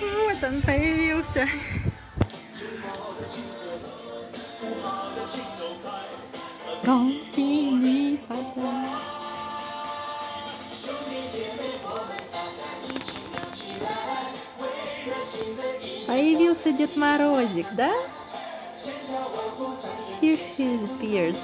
Вот он появился. Появился Дед Морозик, да? Here he beard.